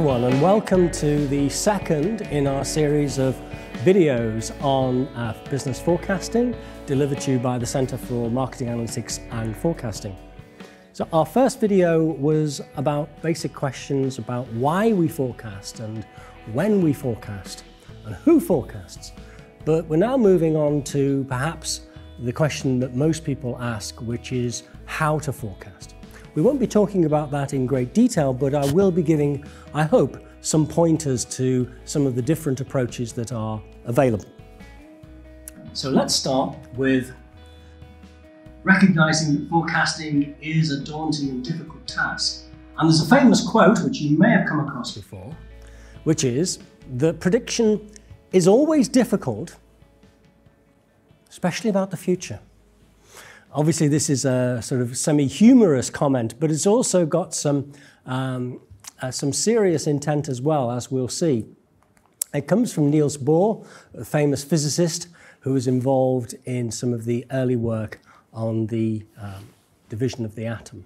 everyone, and welcome to the second in our series of videos on uh, business forecasting delivered to you by the Centre for Marketing Analytics and Forecasting. So, our first video was about basic questions about why we forecast and when we forecast and who forecasts. But we're now moving on to perhaps the question that most people ask, which is how to forecast. We won't be talking about that in great detail, but I will be giving, I hope, some pointers to some of the different approaches that are available. So let's start with recognizing that forecasting is a daunting and difficult task. And there's a famous quote, which you may have come across before, which is that prediction is always difficult, especially about the future. Obviously, this is a sort of semi-humorous comment, but it's also got some, um, uh, some serious intent as well, as we'll see. It comes from Niels Bohr, a famous physicist who was involved in some of the early work on the um, division of the atom.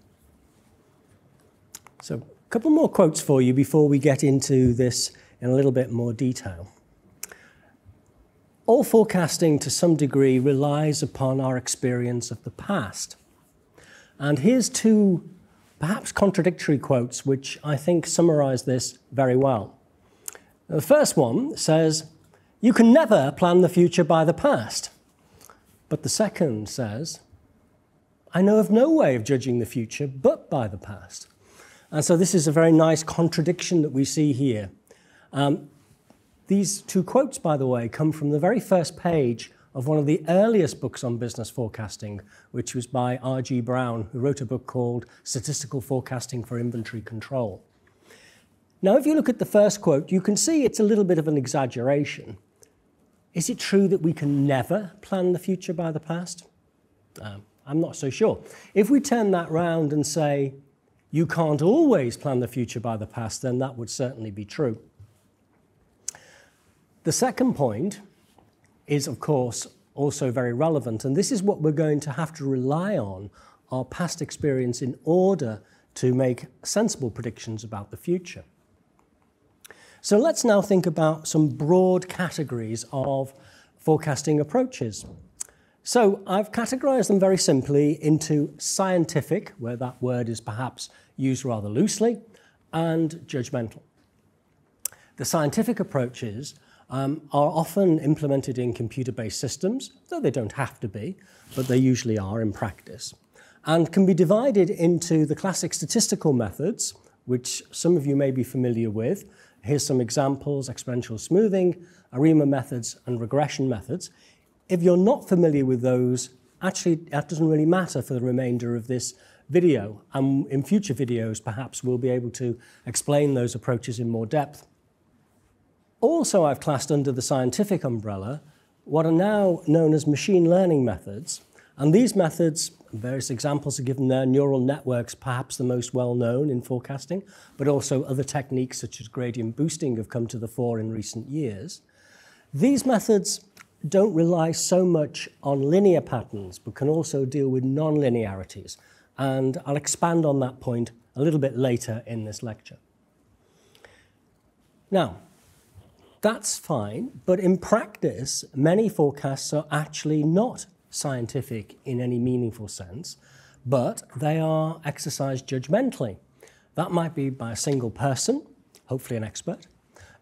So, a couple more quotes for you before we get into this in a little bit more detail. All forecasting to some degree relies upon our experience of the past. And here's two perhaps contradictory quotes which I think summarize this very well. The first one says, You can never plan the future by the past. But the second says, I know of no way of judging the future but by the past. And so this is a very nice contradiction that we see here. Um, these two quotes, by the way, come from the very first page of one of the earliest books on business forecasting, which was by R.G. Brown, who wrote a book called Statistical Forecasting for Inventory Control. Now, if you look at the first quote, you can see it's a little bit of an exaggeration. Is it true that we can never plan the future by the past? Um, I'm not so sure. If we turn that round and say, you can't always plan the future by the past, then that would certainly be true. The second point is, of course, also very relevant, and this is what we're going to have to rely on our past experience in order to make sensible predictions about the future. So let's now think about some broad categories of forecasting approaches. So I've categorized them very simply into scientific, where that word is perhaps used rather loosely, and judgmental. The scientific approaches um, are often implemented in computer-based systems, though they don't have to be, but they usually are in practice, and can be divided into the classic statistical methods, which some of you may be familiar with. Here's some examples, exponential smoothing, ARIMA methods, and regression methods. If you're not familiar with those, actually that doesn't really matter for the remainder of this video. And in future videos, perhaps we'll be able to explain those approaches in more depth. Also, I've classed under the scientific umbrella what are now known as machine learning methods. And these methods, various examples are given there, neural networks, perhaps the most well known in forecasting, but also other techniques such as gradient boosting have come to the fore in recent years. These methods don't rely so much on linear patterns, but can also deal with non-linearities. And I'll expand on that point a little bit later in this lecture. Now, that's fine, but in practice, many forecasts are actually not scientific in any meaningful sense, but they are exercised judgmentally. That might be by a single person, hopefully an expert.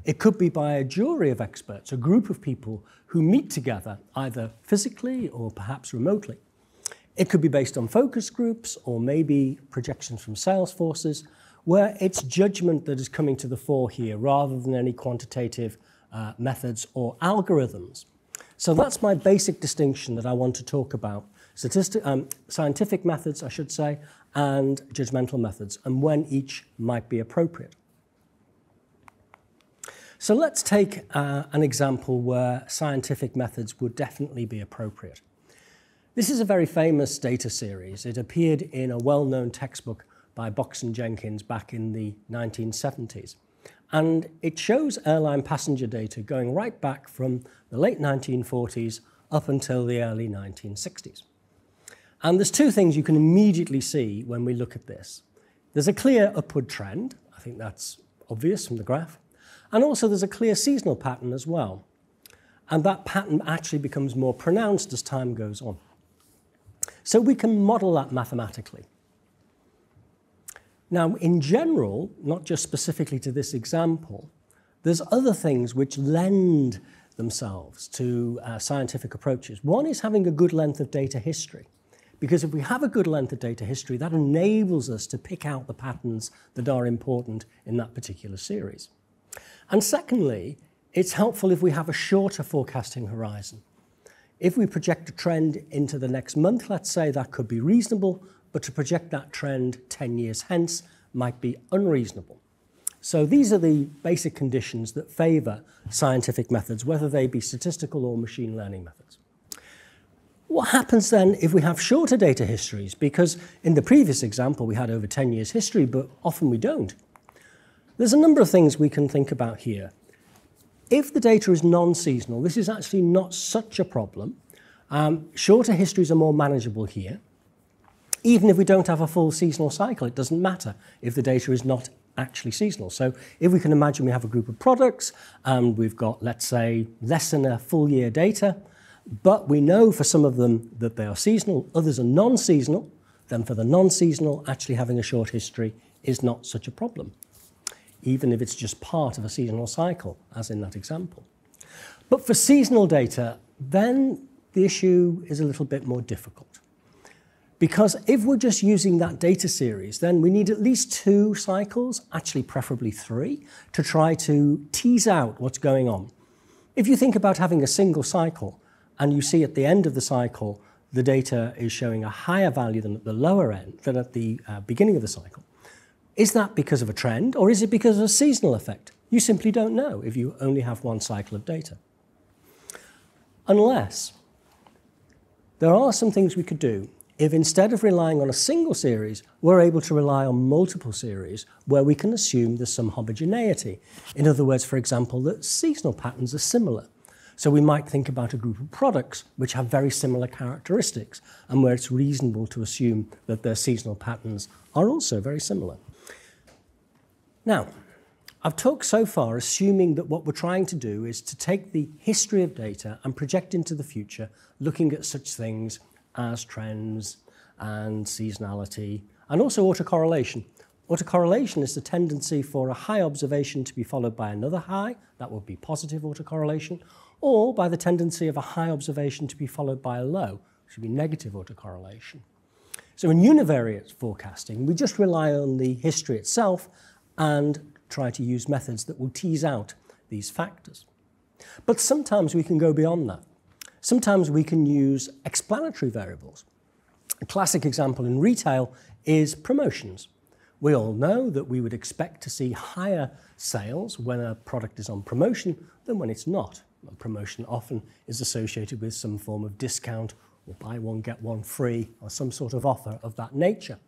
It could be by a jury of experts, a group of people who meet together, either physically or perhaps remotely. It could be based on focus groups or maybe projections from sales forces, where it's judgment that is coming to the fore here rather than any quantitative uh, methods or algorithms. So that's my basic distinction that I want to talk about. Statistic, um, scientific methods, I should say, and judgmental methods, and when each might be appropriate. So let's take uh, an example where scientific methods would definitely be appropriate. This is a very famous data series. It appeared in a well-known textbook by Box and Jenkins back in the 1970s. And it shows airline passenger data going right back from the late 1940s up until the early 1960s. And there's two things you can immediately see when we look at this. There's a clear upward trend. I think that's obvious from the graph. And also there's a clear seasonal pattern as well. And that pattern actually becomes more pronounced as time goes on. So we can model that mathematically. Now, in general, not just specifically to this example, there's other things which lend themselves to uh, scientific approaches. One is having a good length of data history. Because if we have a good length of data history, that enables us to pick out the patterns that are important in that particular series. And secondly, it's helpful if we have a shorter forecasting horizon. If we project a trend into the next month, let's say, that could be reasonable, but to project that trend 10 years hence might be unreasonable. So these are the basic conditions that favor scientific methods, whether they be statistical or machine learning methods. What happens then if we have shorter data histories? Because in the previous example, we had over 10 years history, but often we don't. There's a number of things we can think about here. If the data is non-seasonal, this is actually not such a problem. Um, shorter histories are more manageable here. Even if we don't have a full seasonal cycle, it doesn't matter if the data is not actually seasonal. So if we can imagine we have a group of products and we've got, let's say, less than a full year data, but we know for some of them that they are seasonal, others are non-seasonal, then for the non-seasonal, actually having a short history is not such a problem even if it's just part of a seasonal cycle, as in that example. But for seasonal data, then the issue is a little bit more difficult. Because if we're just using that data series, then we need at least two cycles, actually preferably three, to try to tease out what's going on. If you think about having a single cycle and you see at the end of the cycle the data is showing a higher value than at the lower end, than at the uh, beginning of the cycle, is that because of a trend or is it because of a seasonal effect? You simply don't know if you only have one cycle of data. Unless there are some things we could do if instead of relying on a single series, we're able to rely on multiple series where we can assume there's some homogeneity. In other words, for example, that seasonal patterns are similar. So we might think about a group of products which have very similar characteristics and where it's reasonable to assume that their seasonal patterns are also very similar. Now, I've talked so far assuming that what we're trying to do is to take the history of data and project into the future, looking at such things as trends and seasonality, and also autocorrelation. Autocorrelation is the tendency for a high observation to be followed by another high, that would be positive autocorrelation, or by the tendency of a high observation to be followed by a low, which would be negative autocorrelation. So in univariate forecasting, we just rely on the history itself and try to use methods that will tease out these factors. But sometimes we can go beyond that. Sometimes we can use explanatory variables. A classic example in retail is promotions. We all know that we would expect to see higher sales when a product is on promotion than when it's not. A promotion often is associated with some form of discount or buy one, get one free, or some sort of offer of that nature.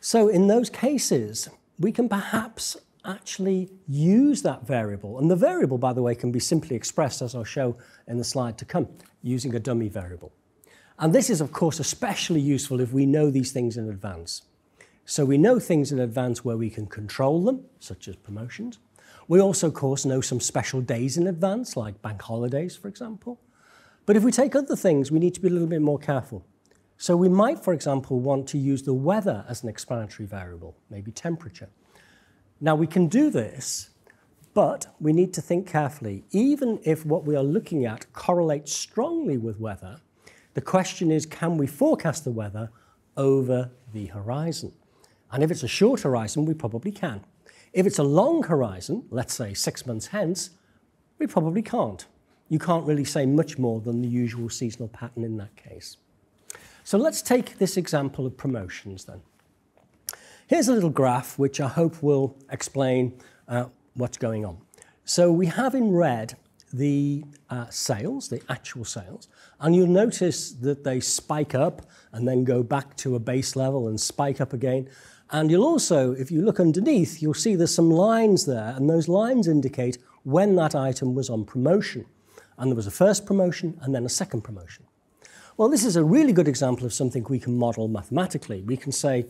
So in those cases, we can perhaps actually use that variable. And the variable, by the way, can be simply expressed, as I'll show in the slide to come, using a dummy variable. And this is, of course, especially useful if we know these things in advance. So we know things in advance where we can control them, such as promotions. We also, of course, know some special days in advance, like bank holidays, for example. But if we take other things, we need to be a little bit more careful. So we might, for example, want to use the weather as an explanatory variable, maybe temperature. Now we can do this, but we need to think carefully. Even if what we are looking at correlates strongly with weather, the question is, can we forecast the weather over the horizon? And if it's a short horizon, we probably can. If it's a long horizon, let's say six months hence, we probably can't. You can't really say much more than the usual seasonal pattern in that case. So let's take this example of promotions then. Here's a little graph which I hope will explain uh, what's going on. So we have in red the uh, sales, the actual sales, and you'll notice that they spike up and then go back to a base level and spike up again. And you'll also, if you look underneath, you'll see there's some lines there, and those lines indicate when that item was on promotion. And there was a first promotion and then a second promotion. Well, this is a really good example of something we can model mathematically. We can say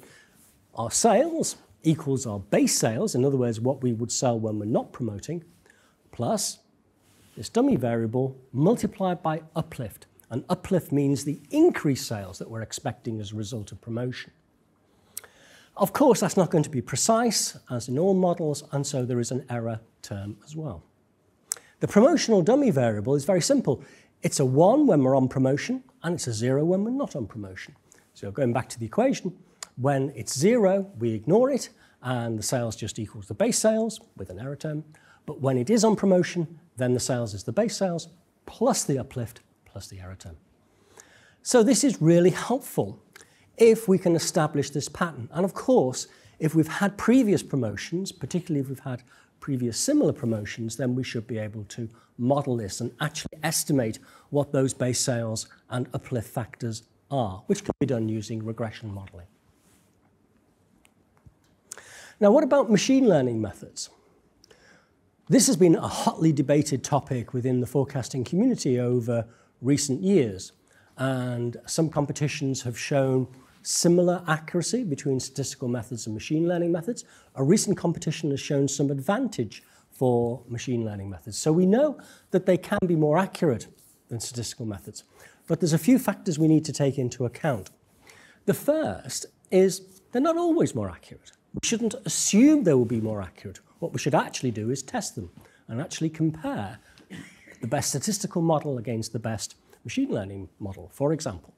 our sales equals our base sales, in other words, what we would sell when we're not promoting, plus this dummy variable multiplied by uplift. And uplift means the increased sales that we're expecting as a result of promotion. Of course, that's not going to be precise, as in all models, and so there is an error term as well. The promotional dummy variable is very simple. It's a 1 when we're on promotion, and it's a 0 when we're not on promotion. So going back to the equation, when it's 0, we ignore it, and the sales just equals the base sales with an error term. But when it is on promotion, then the sales is the base sales plus the uplift plus the error term. So this is really helpful if we can establish this pattern. And of course, if we've had previous promotions, particularly if we've had previous similar promotions, then we should be able to model this and actually estimate what those base sales and uplift factors are, which can be done using regression modeling. Now, what about machine learning methods? This has been a hotly debated topic within the forecasting community over recent years, and some competitions have shown similar accuracy between statistical methods and machine learning methods. A recent competition has shown some advantage for machine learning methods. So we know that they can be more accurate than statistical methods. But there's a few factors we need to take into account. The first is they're not always more accurate. We shouldn't assume they will be more accurate. What we should actually do is test them and actually compare the best statistical model against the best machine learning model, for example.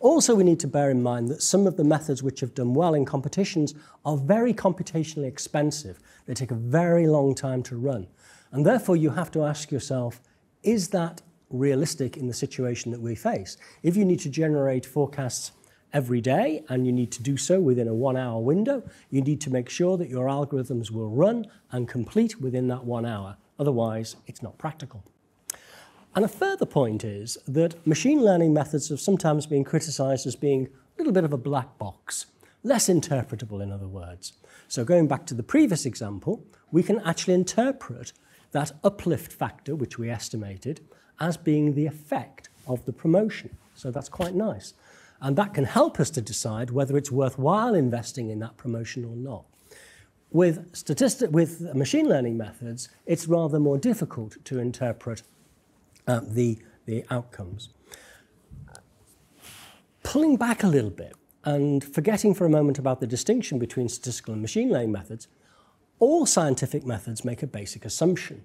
Also, we need to bear in mind that some of the methods which have done well in competitions are very computationally expensive. They take a very long time to run. And therefore, you have to ask yourself, is that realistic in the situation that we face? If you need to generate forecasts every day and you need to do so within a one hour window, you need to make sure that your algorithms will run and complete within that one hour. Otherwise, it's not practical. And a further point is that machine learning methods have sometimes been criticized as being a little bit of a black box, less interpretable, in other words. So, going back to the previous example, we can actually interpret that uplift factor, which we estimated, as being the effect of the promotion. So, that's quite nice. And that can help us to decide whether it's worthwhile investing in that promotion or not. With, statistic, with machine learning methods, it's rather more difficult to interpret uh, the, the outcomes. Pulling back a little bit and forgetting for a moment about the distinction between statistical and machine learning methods, all scientific methods make a basic assumption.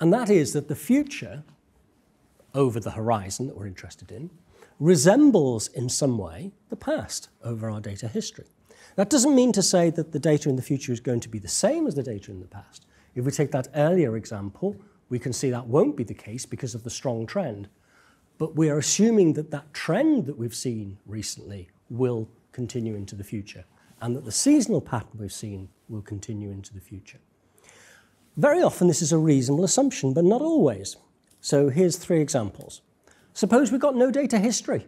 And that is that the future, over the horizon that we're interested in, resembles in some way the past over our data history. That doesn't mean to say that the data in the future is going to be the same as the data in the past. If we take that earlier example, we can see that won't be the case because of the strong trend. But we are assuming that that trend that we've seen recently will continue into the future and that the seasonal pattern we've seen will continue into the future. Very often this is a reasonable assumption, but not always. So here's three examples. Suppose we've got no data history.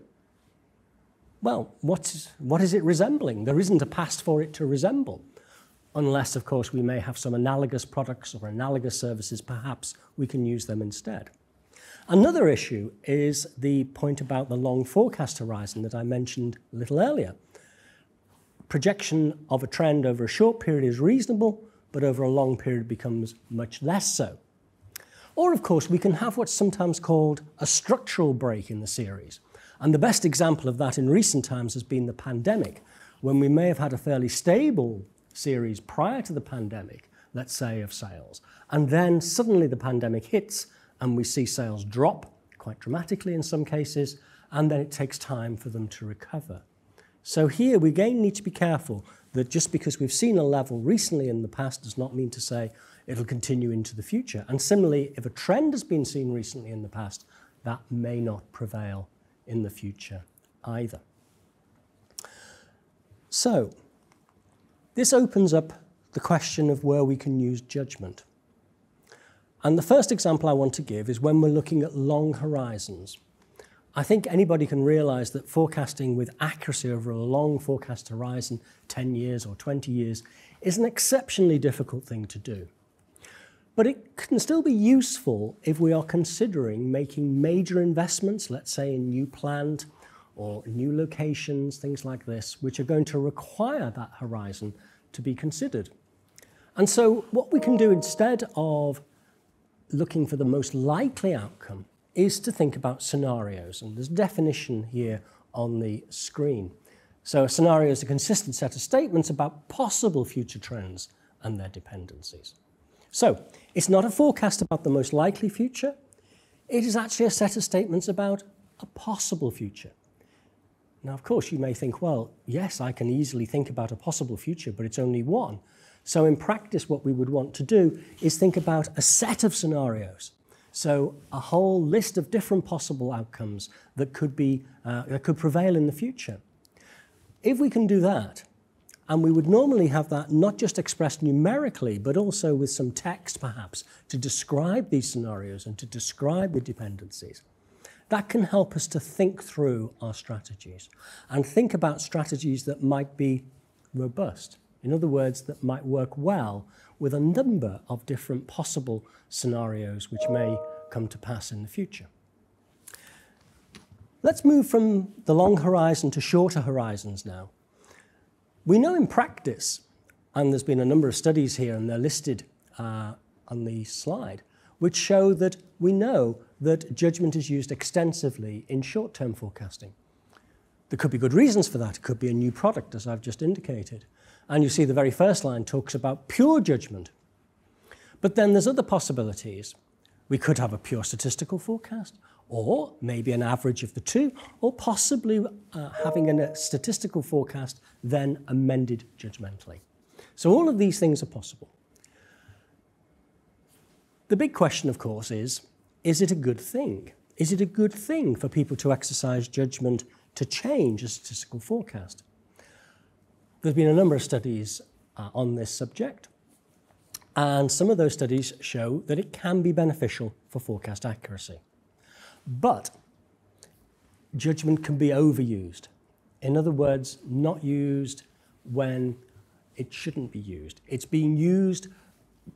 Well, what is, what is it resembling? There isn't a past for it to resemble unless, of course, we may have some analogous products or analogous services, perhaps we can use them instead. Another issue is the point about the long forecast horizon that I mentioned a little earlier. Projection of a trend over a short period is reasonable, but over a long period becomes much less so. Or, of course, we can have what's sometimes called a structural break in the series. And the best example of that in recent times has been the pandemic, when we may have had a fairly stable series prior to the pandemic, let's say, of sales. And then suddenly the pandemic hits and we see sales drop quite dramatically in some cases, and then it takes time for them to recover. So here we again need to be careful that just because we've seen a level recently in the past does not mean to say it'll continue into the future. And similarly, if a trend has been seen recently in the past, that may not prevail in the future either. So, this opens up the question of where we can use judgment. And the first example I want to give is when we're looking at long horizons. I think anybody can realize that forecasting with accuracy over a long forecast horizon, 10 years or 20 years, is an exceptionally difficult thing to do. But it can still be useful if we are considering making major investments, let's say in new plant or new locations, things like this, which are going to require that horizon to be considered. And so what we can do instead of looking for the most likely outcome is to think about scenarios. And there's a definition here on the screen. So a scenario is a consistent set of statements about possible future trends and their dependencies. So it's not a forecast about the most likely future. It is actually a set of statements about a possible future. Now, of course, you may think, well, yes, I can easily think about a possible future, but it's only one. So in practice, what we would want to do is think about a set of scenarios. So a whole list of different possible outcomes that could, be, uh, that could prevail in the future. If we can do that, and we would normally have that not just expressed numerically, but also with some text perhaps to describe these scenarios and to describe the dependencies. That can help us to think through our strategies and think about strategies that might be robust. In other words, that might work well with a number of different possible scenarios which may come to pass in the future. Let's move from the long horizon to shorter horizons now. We know in practice, and there's been a number of studies here, and they're listed uh, on the slide, which show that we know that judgment is used extensively in short-term forecasting. There could be good reasons for that. It could be a new product, as I've just indicated. And you see the very first line talks about pure judgment. But then there's other possibilities. We could have a pure statistical forecast, or maybe an average of the two, or possibly uh, having a statistical forecast then amended judgmentally. So all of these things are possible. The big question, of course, is is it a good thing? Is it a good thing for people to exercise judgment to change a statistical forecast? There's been a number of studies uh, on this subject, and some of those studies show that it can be beneficial for forecast accuracy. But judgment can be overused. In other words, not used when it shouldn't be used. It's being used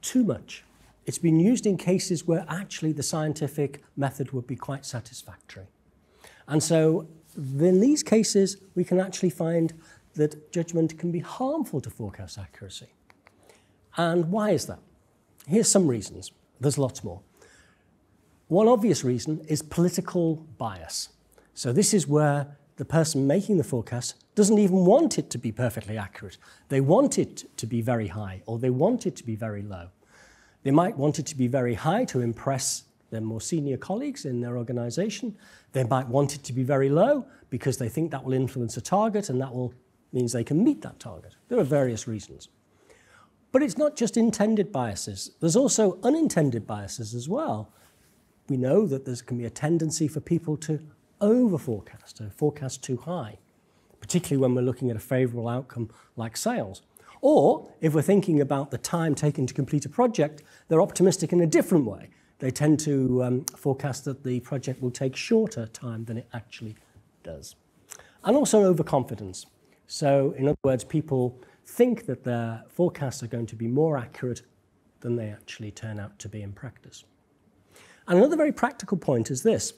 too much. It's been used in cases where actually the scientific method would be quite satisfactory. And so in these cases, we can actually find that judgment can be harmful to forecast accuracy. And why is that? Here's some reasons. There's lots more. One obvious reason is political bias. So this is where the person making the forecast doesn't even want it to be perfectly accurate. They want it to be very high or they want it to be very low. They might want it to be very high to impress their more senior colleagues in their organization. They might want it to be very low because they think that will influence a target and that will means they can meet that target. There are various reasons. But it's not just intended biases. There's also unintended biases as well we know that there can be a tendency for people to over forecast, to forecast too high, particularly when we're looking at a favorable outcome like sales. Or if we're thinking about the time taken to complete a project, they're optimistic in a different way. They tend to um, forecast that the project will take shorter time than it actually does. And also overconfidence. So, in other words, people think that their forecasts are going to be more accurate than they actually turn out to be in practice. And another very practical point is this.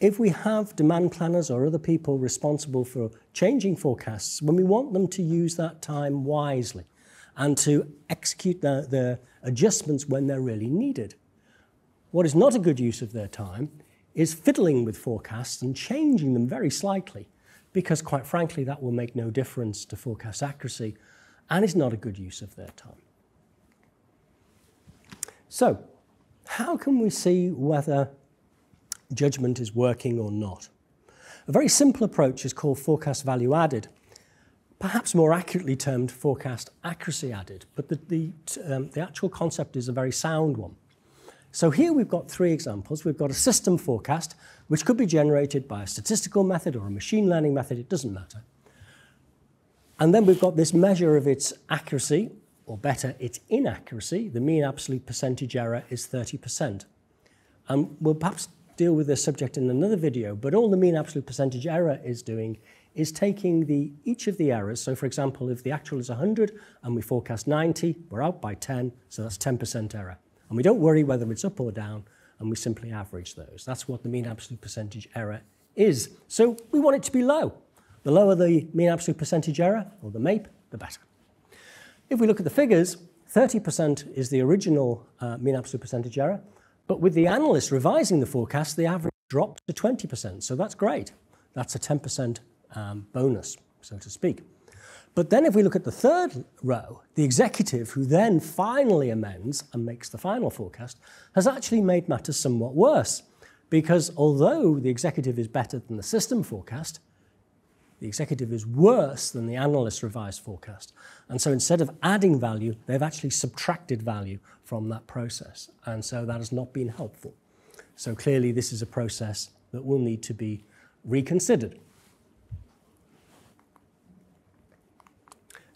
If we have demand planners or other people responsible for changing forecasts, when we want them to use that time wisely and to execute their, the adjustments when they're really needed, what is not a good use of their time is fiddling with forecasts and changing them very slightly, because quite frankly, that will make no difference to forecast accuracy and is not a good use of their time. So, how can we see whether judgment is working or not? A very simple approach is called forecast value added, perhaps more accurately termed forecast accuracy added, but the, the, um, the actual concept is a very sound one. So here we've got three examples. We've got a system forecast, which could be generated by a statistical method or a machine learning method, it doesn't matter. And then we've got this measure of its accuracy, or better, its inaccuracy, the mean absolute percentage error is 30%. And we'll perhaps deal with this subject in another video, but all the mean absolute percentage error is doing is taking the, each of the errors. So for example, if the actual is 100 and we forecast 90, we're out by 10, so that's 10% error. And we don't worry whether it's up or down, and we simply average those. That's what the mean absolute percentage error is. So we want it to be low. The lower the mean absolute percentage error, or the MAPE, the better. If we look at the figures, 30% is the original uh, mean absolute percentage error, but with the analyst revising the forecast, the average dropped to 20%. So that's great. That's a 10% um, bonus, so to speak. But then if we look at the third row, the executive who then finally amends and makes the final forecast has actually made matters somewhat worse. Because although the executive is better than the system forecast, the executive is worse than the analyst revised forecast. And so instead of adding value, they've actually subtracted value from that process. And so that has not been helpful. So clearly this is a process that will need to be reconsidered.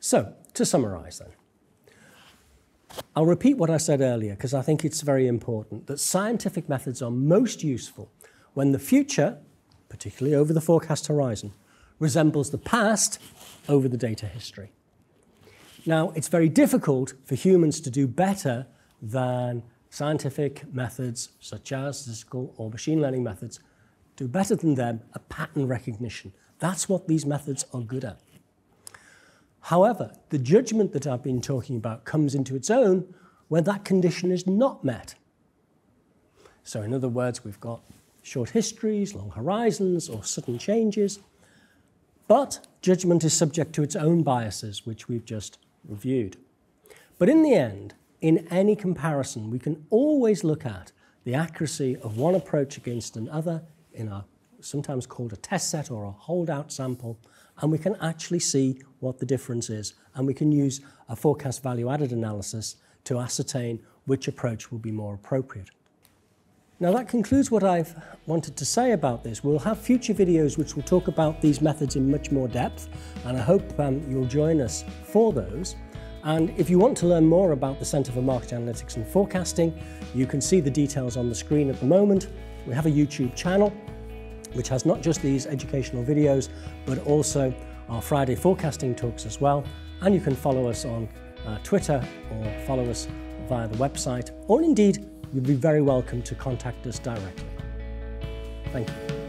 So, to summarize then, I'll repeat what I said earlier because I think it's very important that scientific methods are most useful when the future, particularly over the forecast horizon, resembles the past over the data history. Now, it's very difficult for humans to do better than scientific methods such as statistical or machine learning methods, do better than them a pattern recognition. That's what these methods are good at. However, the judgment that I've been talking about comes into its own when that condition is not met. So, in other words, we've got short histories, long horizons, or sudden changes. But judgment is subject to its own biases, which we've just reviewed. But in the end, in any comparison, we can always look at the accuracy of one approach against another in a sometimes called a test set or a holdout sample, and we can actually see what the difference is. And we can use a forecast value added analysis to ascertain which approach will be more appropriate. Now that concludes what I've wanted to say about this. We'll have future videos which will talk about these methods in much more depth, and I hope um, you'll join us for those. And if you want to learn more about the Centre for Market Analytics and Forecasting, you can see the details on the screen at the moment. We have a YouTube channel which has not just these educational videos, but also our Friday forecasting talks as well. And you can follow us on uh, Twitter or follow us via the website, or indeed, you'd be very welcome to contact us directly. Thank you.